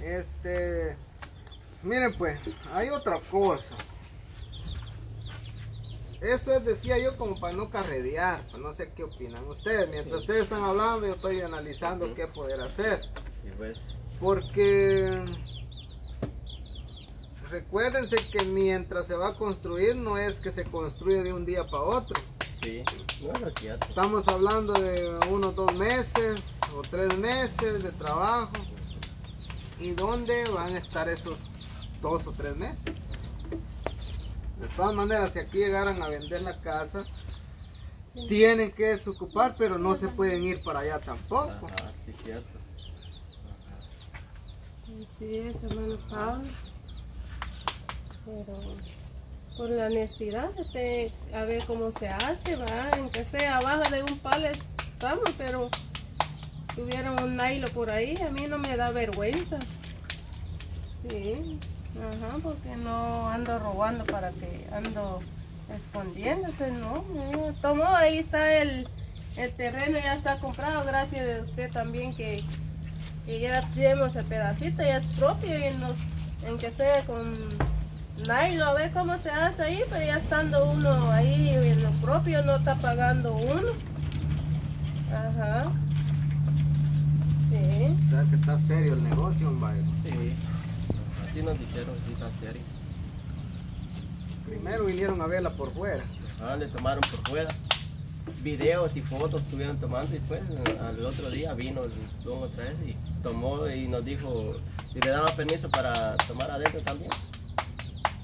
Este, miren pues, hay otra cosa. Eso es, decía yo, como para no carredear, pues no sé qué opinan ustedes. Mientras ustedes están hablando, yo estoy analizando qué poder hacer. pues. Porque recuérdense que mientras se va a construir, no es que se construye de un día para otro. Sí, no es cierto. Estamos hablando de unos dos meses o tres meses de trabajo. ¿Y dónde van a estar esos dos o tres meses? De todas maneras, si aquí llegaran a vender la casa, tienen que desocupar, pero no se pueden ir para allá tampoco. Ajá, sí, cierto. Así es, hermano Pablo. Pero por la necesidad, este, a ver cómo se hace, va, en que sea baja de un palo estamos, pero tuviera un nailo por ahí, a mí no me da vergüenza. Sí, ajá, porque no ando robando para que ando escondiéndose, no. eh, Tomó, ahí está el, el terreno, ya está comprado, gracias a usted también que, que ya tenemos el pedacito, ya es propio y en que sea con nylon, a ver cómo se hace ahí, pero ya estando uno ahí en lo propio no está pagando uno. Ajá. Sea que está serio el negocio, hombre. Sí. Así nos dijeron, sí, tan serio. Primero vinieron a verla por fuera. Ah, le tomaron por fuera. Videos y fotos estuvieron tomando y pues al otro día vino el don otra vez y tomó y nos dijo si le daba permiso para tomar adentro también.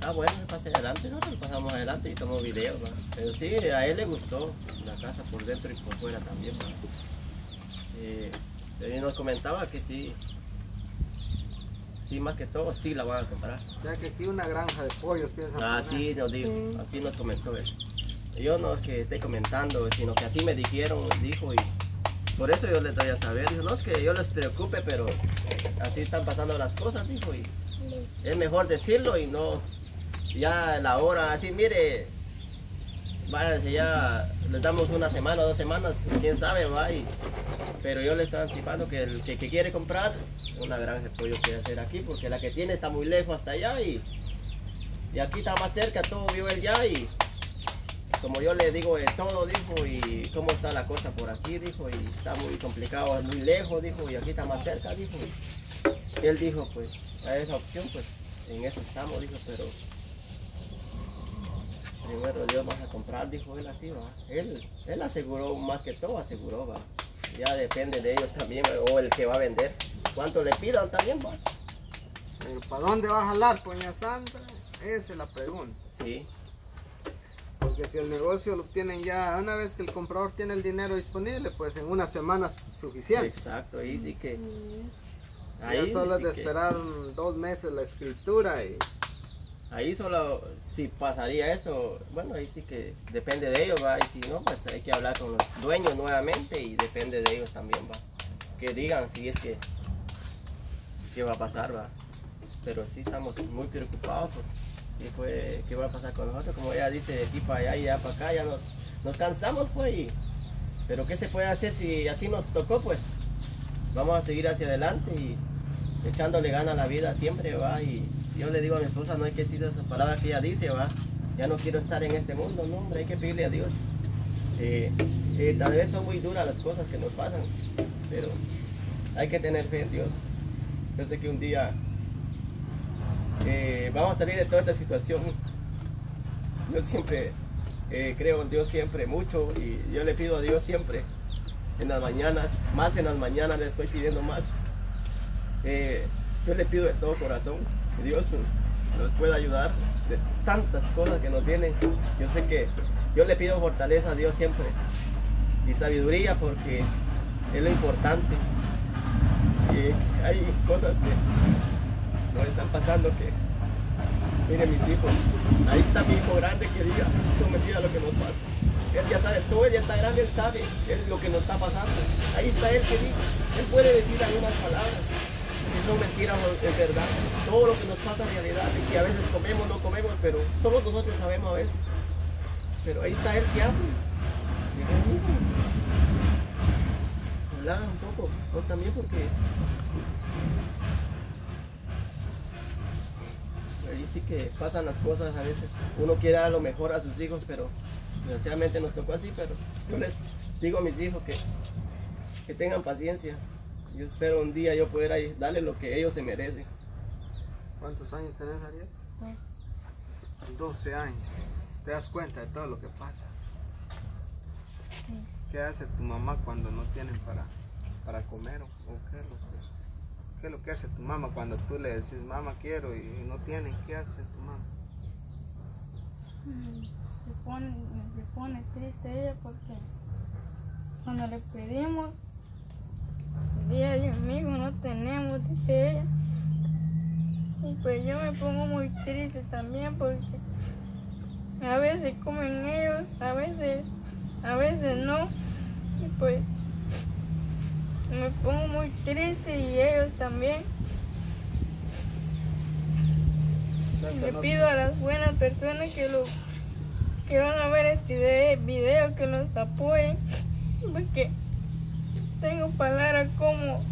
Ah, bueno, se pase adelante, ¿no? Pasamos adelante y tomó videos, ¿va? Pero sí, a él le gustó la casa por dentro y por fuera también. Eh, y nos comentaba que sí, sí, más que todo, sí la van a comprar. O sea que aquí una granja de pollos piensan poner. Así nos dijo, Sí. así nos comentó eso. Yo no es que esté comentando, sino que así me dijeron, dijo, y por eso yo les doy a saber. Dijo, no es que yo les preocupe, pero así están pasando las cosas, dijo, y es mejor decirlo y no ya la hora, así mire, vaya, si ya les damos una semana, dos semanas, quién sabe, va, y- pero yo le estoy anticipando que el que, quiere comprar una granja de pollo quiere hacer aquí, porque la que tiene está muy lejos hasta allá y, y aquí está más cerca, todo vio él ya y como yo le digo de todo, dijo, y cómo está la cosa por aquí, dijo, y está muy complicado, muy lejos, dijo, y aquí está más cerca, dijo. Y él dijo, pues, a esa opción, pues, en eso estamos, dijo, pero primero Dios vas a comprar, dijo él así, va. Él, él aseguró, más que todo aseguró, va. Ya depende de ellos también, o el que va a vender. Cuánto le pidan también, va. Pero ¿Para dónde va a jalar, Doña Sandra? Esa es la pregunta. Sí, Porque si el negocio lo tienen ya, una vez que el comprador tiene el dinero disponible, pues en una semana es suficiente. exacto, ahí sí que, Ya ahí solo es de que- esperar dos meses la escritura y Ahí solo, si pasaría eso, bueno, ahí sí que depende de ellos, va, y si no, pues hay que hablar con los dueños nuevamente y depende de ellos también, va. Que digan si es que, qué va a pasar, va. Pero sí estamos muy preocupados por fue, qué va a pasar con nosotros, como ella dice, de aquí para allá y allá para acá, ya nos, nos cansamos, pues, y- pero qué se puede hacer si así nos tocó, pues, vamos a seguir hacia adelante y echándole gana a la vida siempre, va, y yo le digo a mi esposa, no hay que decir esas palabras que ella dice, va, ya no quiero estar en este mundo, no, hombre, hay que pedirle a Dios. Eh, eh, tal vez son muy duras las cosas que nos pasan, pero hay que tener fe en Dios. Yo sé que un día eh, vamos a salir de toda esta situación. Yo siempre creo en Dios siempre mucho y yo le pido a Dios siempre en las mañanas, más en las mañanas le estoy pidiendo más. Yo le pido de todo corazón que Dios nos pueda ayudar de tantas cosas que nos vienen. Yo sé que yo le pido fortaleza a Dios siempre y sabiduría porque es lo importante. Hay cosas que nos están pasando que, miren mis hijos, ahí está mi hijo grande que diga son mentiras lo que nos pasa. Él ya sabe todo, él ya está grande, él sabe lo que nos está pasando. Ahí está él que diga, él puede decir algunas palabras si son mentiras o es verdad. Todo lo que nos pasa en realidad, y si a veces comemos no comemos, pero solo nosotros sabemos a veces. Pero ahí está él que habla. Digo, "Mira, sí, sí". Habla un poco, vos también porque así que pasan las cosas a veces. Uno quiere dar lo mejor a sus hijos, pero desgraciadamente nos tocó así, pero yo les digo a mis hijos que, que tengan paciencia. Yo espero un día yo poder ahí darle lo que ellos se merecen. ¿Cuántos años tenés, Ariel? 12 años. ¿Te das cuenta de todo lo que pasa? ¿Qué hace tu mamá cuando no tienen para, para comer? ¿O o qué es, lo que, qué es lo que hace tu mamá cuando tú le decís, mamá quiero y, y no tienen? ¿Qué hace tu mamá? Mm, Se pone, se pone triste ella porque cuando le pedimos, día y amigo no tenemos, dice ella. Y pues yo me pongo muy triste también porque a veces comen ellos, a veces, a veces no. Y pues me pongo muy triste y ellos también. Le pido a las buenas personas que lo que van a ver este vide- video que nos apoyen porque tengo palabras como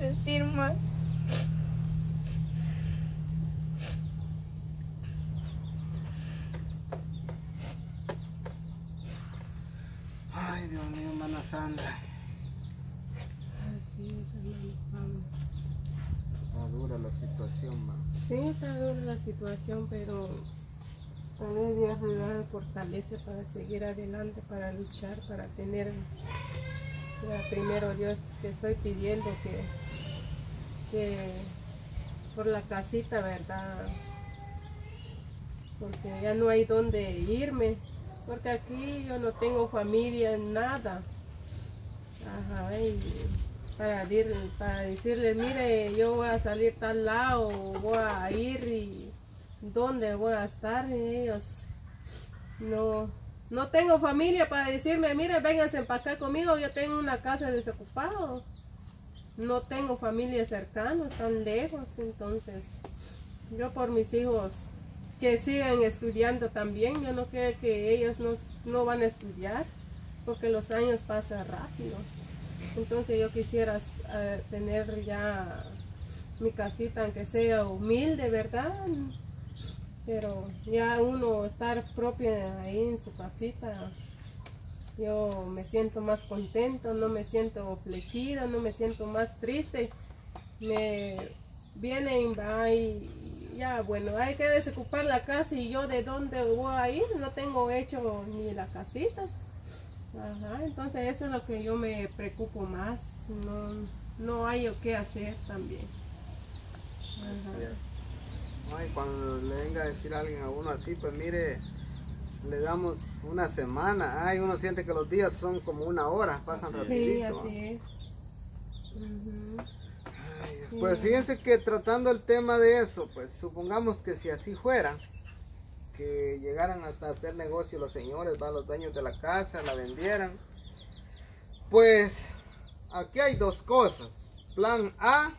decir más. Ay, Dios mío, hermana Sandra. Así es, hermano Pablo. Está dura la situación, ma. Sí, está dura la situación, pero también Dios me da fortaleza para seguir adelante, para luchar, para tener, ya, primero Dios, que estoy pidiendo que, que por la casita, ¿verdad? Porque ya no hay dónde irme, porque aquí yo no tengo familia, nada. Ajá, y para, dir- decirle, mire, yo voy a salir tal lado, voy a ir y dónde voy a estar, ellos no, no tengo familia para decirme, mire, vénganse para acá conmigo, yo tengo una casa desocupada. No tengo familia cercana, están lejos, entonces yo por mis hijos que sigan estudiando también, yo no creo que ellos no, no van a estudiar, porque los años pasan rápido. Entonces yo quisiera eh, tener ya mi casita, aunque sea humilde, ¿verdad? Pero ya uno estar propia ahí en su casita, yo me siento más contento, no me siento afligida, no me siento más triste. Me vienen va, y ya, bueno, hay que desocupar la casa y yo de dónde voy a ir, no tengo hecho ni la casita. Ajá, entonces eso es lo que yo me preocupo más, no, no hay o qué hacer también. Ajá. Ay, cuando le venga a decir a alguien a uno así, pues mire, le damos una semana. Ay, uno siente que los días son como una hora, pasan Sí, rapidito. así es. Ay, Pues fíjense que tratando el tema de eso, pues supongamos que si así fuera, que llegaran hasta hacer negocio los señores, ¿va? los dueños de la casa, la vendieran, pues aquí hay dos cosas. Plan A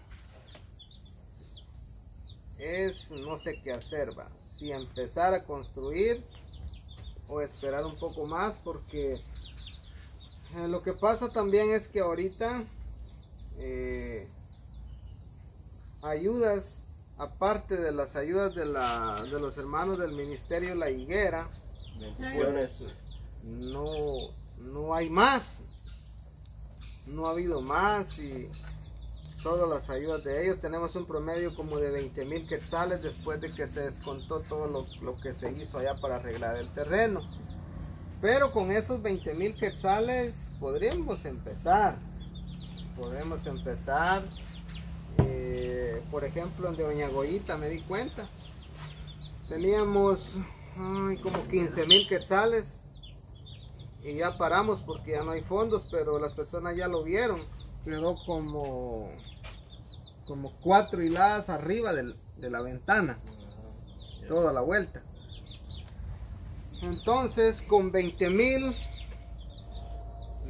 es no sé qué hacer, va. Si empezar a construir o esperar un poco más porque eh, lo que pasa también es que ahorita eh, ayudas, aparte de las ayudas de, la, de los hermanos del ministerio La Higuera, Bendiciones. no, no hay más. No ha habido más y solo las ayudas de ellos. Tenemos un promedio como de 20 mil quetzales después de que se descontó todo lo, lo que se hizo allá para arreglar el terreno. Pero con esos 20 mil quetzales podríamos empezar. Podemos empezar. Por ejemplo, en de Doña Goyita me di cuenta. Teníamos ay, como 15 mil quetzales y ya paramos porque ya no hay fondos, pero las personas ya lo vieron. Quedó como, como cuatro hiladas arriba del- de la ventana, toda la vuelta. Entonces, con 20 mil,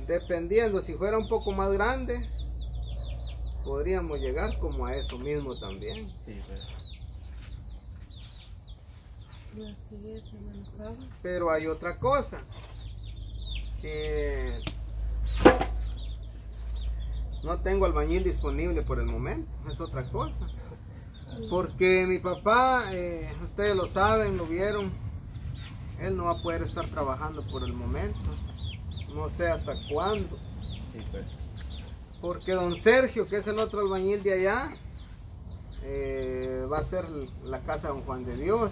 dependiendo si fuera un poco más grande, podríamos llegar como a eso mismo también. Sí, pues. Así es, hermano Pablo. Pero hay otra cosa. Que no tengo albañil disponible por el momento. Es otra cosa. Porque mi papá, eh, ustedes lo saben, lo vieron, él no va a poder estar trabajando por el momento. No sé hasta cuándo. Sí, pues. Porque don Sergio, que es el otro albañil de allá, eh, va a ser la casa de don Juan de Dios.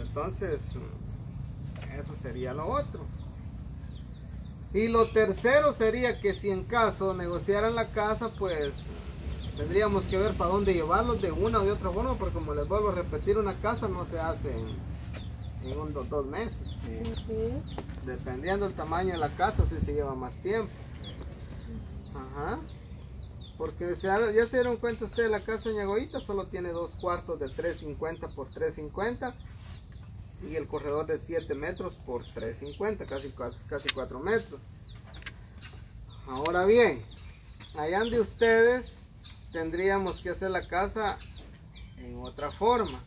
Entonces, eso sería lo otro. Y lo tercero sería que si en caso negociaran la casa, pues tendríamos que ver para dónde llevarlos de una o de otra forma, porque como les vuelvo a repetir, una casa no se hace en, dos meses. Dependiendo del tamaño de la casa, sí se lleva más tiempo. Ajá. Porque ya se dieron cuenta ustedes, la casa de Ñagoita solo tiene dos cuartos de 350 por 350 y el corredor de 7 metros por 350, casi, casi 4 metros. Ahora bien, allá de ustedes tendríamos que hacer la casa en otra forma.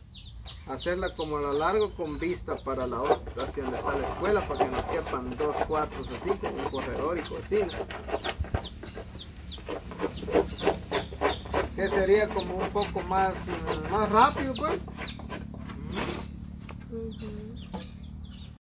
Hacerla como a lo largo con vista para la otra, hacia donde está la escuela, para que nos quepan dos cuartos así, con un corredor y cocina. Que sería como un poco más, más rápido, pues. Ujú.